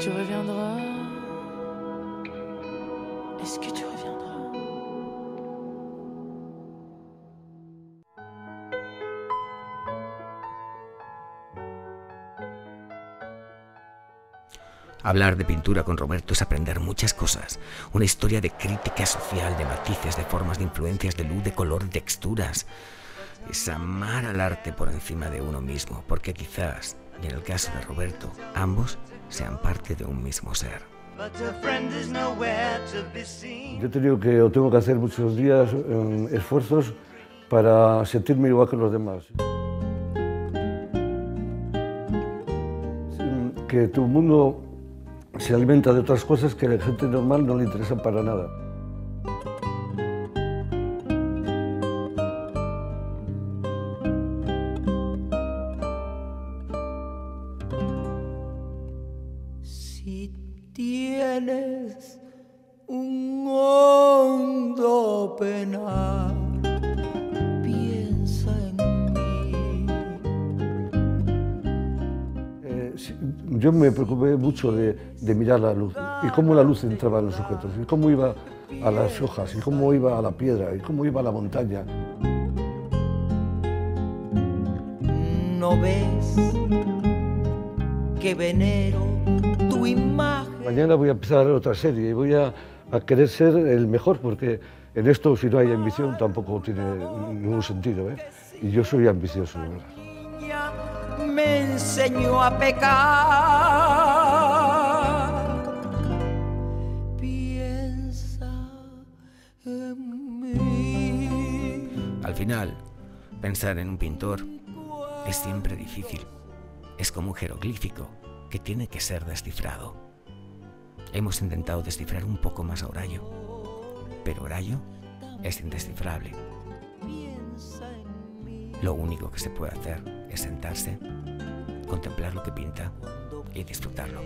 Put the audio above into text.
tu reviendras Est-ce que tu reviendras Hablar de pintura con Roberto es aprender muchas cosas. Una historia de crítica social, de matices, de formas, de influencias, de luz, de color, de texturas. Es amar al arte por encima de uno mismo, porque quizás, y en el caso de Roberto, ambos sean parte de un mismo ser. Yo he tenido que, o tengo que hacer muchos días eh, esfuerzos para sentirme igual que los demás. Que tu mundo se alimenta de otras cosas que a la gente normal no le interesan para nada. Tienes un hondo penar, piensa en mí. Eh, sí, yo me preocupé mucho de, de mirar la luz y cómo la luz entraba en los objetos y cómo iba a las hojas y cómo iba a la piedra y cómo iba a la montaña. No ves que venero tu imagen. Mañana voy a empezar otra serie y voy a, a querer ser el mejor porque en esto si no hay ambición tampoco tiene ningún sentido. ¿eh? Y yo soy ambicioso, de verdad. niña me enseñó a pecar. Piensa en mí. Al final, pensar en un pintor es siempre difícil. Es como un jeroglífico que tiene que ser descifrado. Hemos intentado descifrar un poco más a Horayo, pero Horayo es indescifrable. Lo único que se puede hacer es sentarse, contemplar lo que pinta y disfrutarlo.